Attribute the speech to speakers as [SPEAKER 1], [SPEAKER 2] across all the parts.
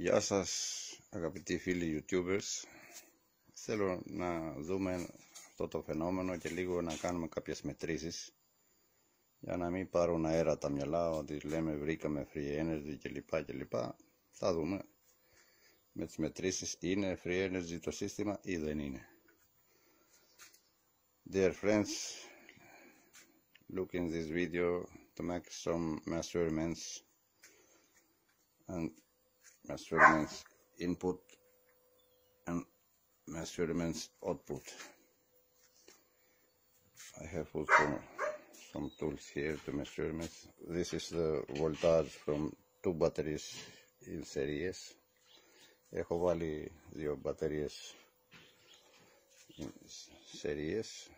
[SPEAKER 1] Γεια σας αγαπητοί φίλοι youtubers. Θέλω να δούμε αυτό το φαινόμενο και λίγο να κάνουμε κάποιες μετρήσεις για να μην πάρουν αέρα τα μυαλά ότι λέμε βρήκαμε free energy κλπ κλπ θα δούμε με τις μετρήσεις είναι free energy το σύστημα ή δεν είναι. Dear friends look in this video to make some measurements and measurements input and measurements output. I have also some tools here to measurements. This is the voltage from two batteries in series. Έχω βάλει δύο μπαταρίες in series,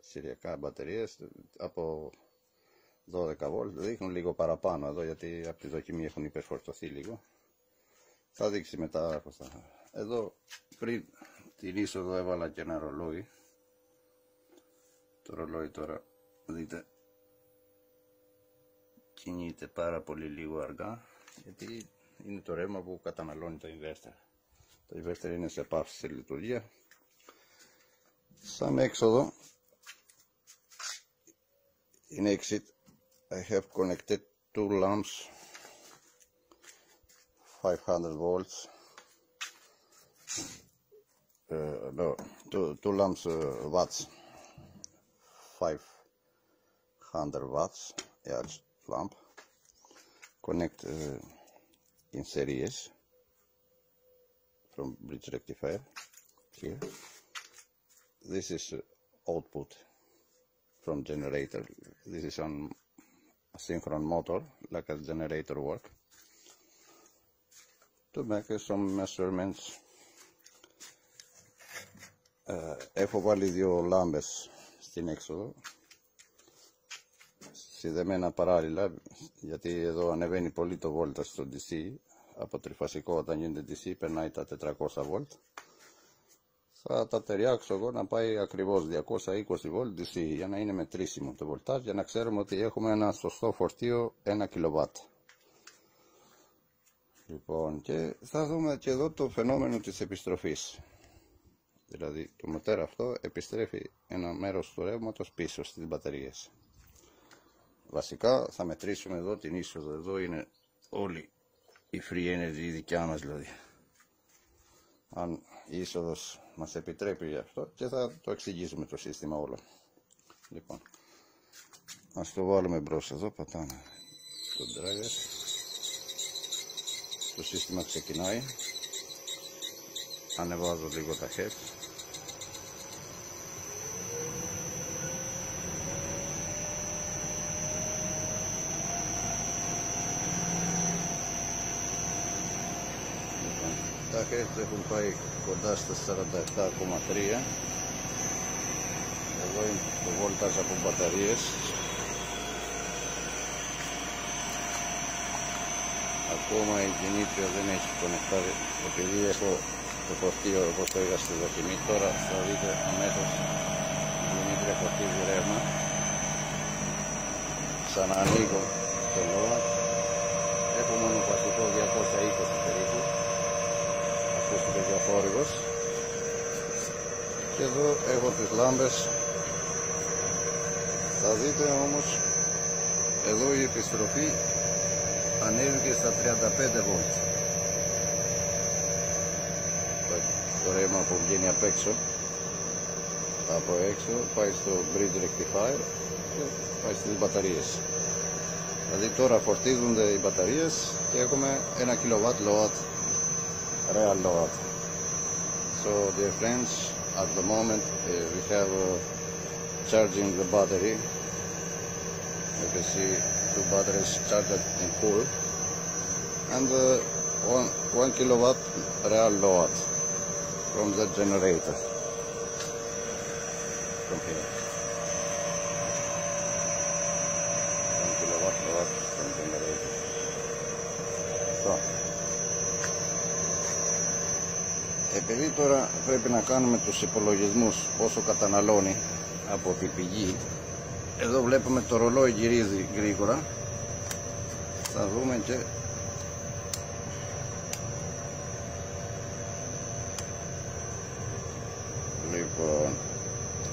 [SPEAKER 1] σεριακά μπαταρίες από 12 βολτ δείχνουν λίγο παραπάνω εδώ γιατί από τη δοκιμή έχουν υπερφορτωθεί λίγο θα δείξει μετά πως θα... εδώ πριν την είσοδο έβαλα και ένα ρολόι. Το ρολόι τώρα δείτε κινείται πάρα πολύ λίγο αργά γιατί είναι το ρεύμα που καταναλώνει το inverter. Το inverter είναι σε πάυση σε λειτουργία. Σαν έξοδο in exit I have connected two lamps 500 volts. Uh, no two, two lamps uh, watts. 500 watts edge lamp. Connect uh, in series from bridge rectifier here. This is output from generator. This is on a synchron motor like a generator work to make some measurements uh, έχω βάλει δύο λάμπες στην έξοδο. Συνδεμένα παράλληλα γιατί εδώ ανεβαίνει πολύ το βόλτα στο DC από τριφασικό όταν γίνεται DC περνάει τα 400 βόλτ. Θα τα ταιριάξω εγώ να πάει ακριβώς 220 βόλτ DC για να είναι μετρήσιμο το βολτάζ για να ξέρουμε ότι έχουμε ένα σωστό φορτίο 1 κιλοβάτ Λοιπόν, και θα δούμε και εδώ το φαινόμενο της επιστροφής. Δηλαδή, το μοτέρ αυτό επιστρέφει ένα μέρος του ρεύματος πίσω στις μπαταρίες. Βασικά θα μετρήσουμε εδώ την είσοδο. Εδώ είναι όλη η free energy, η δικιά μας δηλαδή. Αν η είσοδος μας επιτρέπει γι' αυτό και θα το εξηγήσουμε το σύστημα όλο. Λοιπόν, ας το βάλουμε μπρος εδώ, πατάμε τον driver το σύστημα ξεκινάει. Ανεβάζω λίγο τα head. Λοιπόν, τα head έχουν πάει κοντά στα 47,3 εδώ είναι το βόλταζ από μπαταρίες ακόμα η κινήτρια δεν έχει κονεκτάρει επειδή έχω το φορτίο όπως το είδα στη δοκιμή. Τώρα θα δείτε αμέσως η κινήτρια φορτίζει ρεύμα. Ξαναανοίγω το λόγο έχω μονοπαστικό 220 περίπου. Ακούστηκε διαφόρυγος. Και εδώ έχω τις λάμπες. Θα δείτε όμως εδώ η επιστροφή ανέβηκε στα 35 βόλτ. Το ρεύμα που βγαίνει απ' έξω, από έξω πάει στο bridge rectifier και πάει στις μπαταρίες. Δηλαδή τώρα φορτίζονται οι μπαταρίες και έχουμε 1 kW load, real load. So dear friends, at the moment uh, we have uh, charging the battery. You can see two batteries charged in full and uh, one, one kilowatt real load from the generator from here. One kilowatt load from generator. So, επειδή τώρα πρέπει να κάνουμε τους υπολογισμούς όσο καταναλώνει από την πηγή εδώ βλέπουμε το ρολόι γυρίζει γρήγορα. Θα δούμε και Λοιπόν,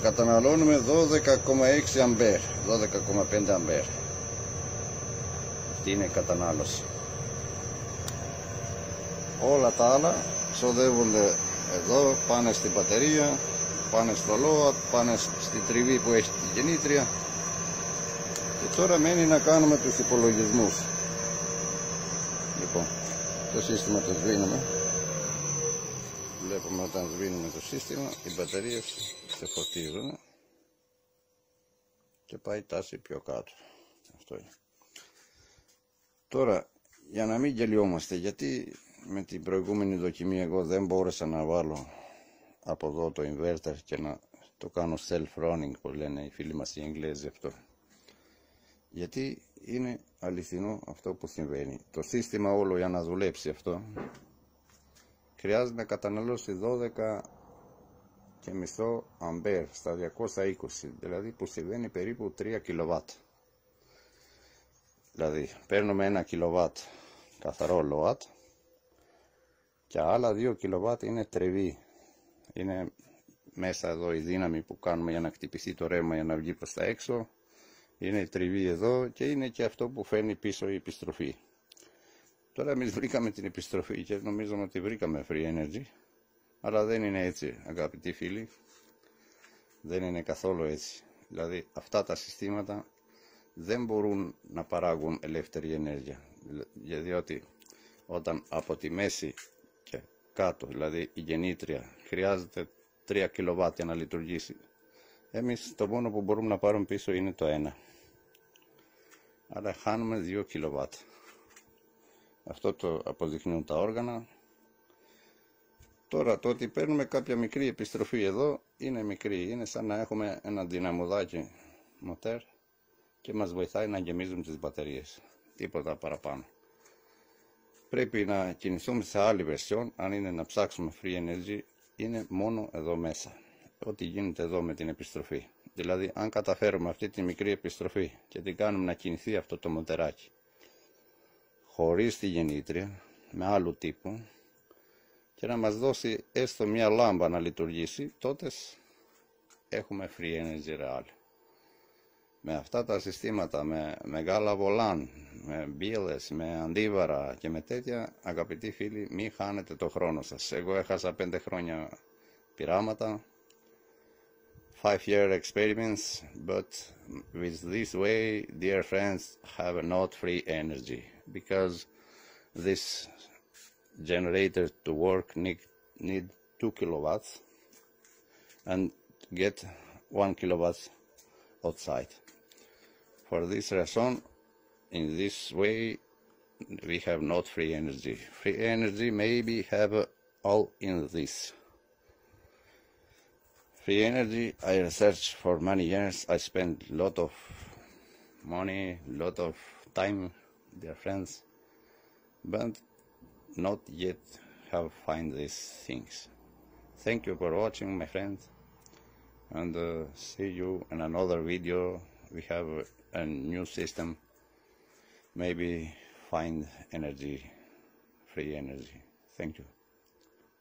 [SPEAKER 1] καταναλώνουμε 12,6 αμπέρ, 12,5 αμπέρ. Αυτή είναι η κατανάλωση. Όλα τα άλλα ξοδεύονται εδώ, πάνε στην μπαταρία, πάνε στο ΛΟΑΤ, πάνε στην τριβή που έχει την γεννήτρια και τώρα μένει να κάνουμε τους υπολογισμούς. Λοιπόν, το σύστημα το σβήνουμε. Βλέπουμε όταν σβήνουμε το σύστημα, οι μπαταρίες ξεφορτίζουν και πάει τάση πιο κάτω. Αυτό είναι. Τώρα, για να μην γελιόμαστε, γιατί με την προηγούμενη δοκιμή εγώ δεν μπόρεσα να βάλω από εδώ το inverter και να το κάνω self-running που λένε οι φίλοι μας οι Εγγλέζοι αυτό. Γιατί είναι αληθινό αυτό που συμβαίνει. Το σύστημα όλο για να δουλέψει αυτό χρειάζεται να καταναλώσει 12 και μισό αμπέρ στα 220 δηλαδή που συμβαίνει περίπου 3 κιλοβάτ. Δηλαδή παίρνουμε 1 κιλοβάτ καθαρό ΛΟΑΤ και άλλα 2 κιλοβάτ είναι τρεβή είναι μέσα εδώ η δύναμη που κάνουμε για να χτυπηθεί το ρεύμα για να βγει προς τα έξω είναι η τριβή εδώ και είναι και αυτό που φέρνει πίσω η επιστροφή. Τώρα εμείς βρήκαμε την επιστροφή και νομίζουμε ότι βρήκαμε free energy αλλά δεν είναι έτσι αγαπητοί φίλοι. Δεν είναι καθόλου έτσι. Δηλαδή αυτά τα συστήματα δεν μπορούν να παράγουν ελεύθερη ενέργεια. Διότι όταν από τη μέση και κάτω δηλαδή η γεννήτρια χρειάζεται 3 κιλοβάτια να λειτουργήσει εμείς το μόνο που μπορούμε να πάρουμε πίσω είναι το 1 άρα χάνουμε 2 κιλοβάτ. Αυτό το αποδεικνύουν τα όργανα. Τώρα το ότι παίρνουμε κάποια μικρή επιστροφή εδώ είναι μικρή. Είναι σαν να έχουμε ένα δυναμουδάκι μοτέρ και μας βοηθάει να γεμίζουμε τις μπαταρίες. Τίποτα παραπάνω. Πρέπει να κινηθούμε σε άλλη version. Αν είναι να ψάξουμε free energy είναι μόνο εδώ μέσα ό,τι γίνεται εδώ με την επιστροφή δηλαδή αν καταφέρουμε αυτή τη μικρή επιστροφή και την κάνουμε να κινηθεί αυτό το μοντεράκι χωρίς τη γεννήτρια με άλλου τύπου και να μας δώσει έστω μια λάμπα να λειτουργήσει τότε έχουμε free energy real με αυτά τα συστήματα, με μεγάλα βολάν, με μπίλες, με αντίβαρα και με τέτοια, αγαπητοί φίλοι, μην χάνετε το χρόνο σας. Εγώ έχασα πέντε χρόνια πειράματα, five year experiments, but with this way, dear friends, have not free energy, because this generator to work need, need 2 kilowatts and get 1 kilowatt outside. For this reason, in this way, we have not free energy. Free energy maybe have all in this. Free energy, I researched for many years. I spent a lot of money, a lot of time, dear friends, but not yet have find these things. Thank you for watching, my friends, and uh, see you in another video. We have a new system, maybe find energy, free energy. Thank you.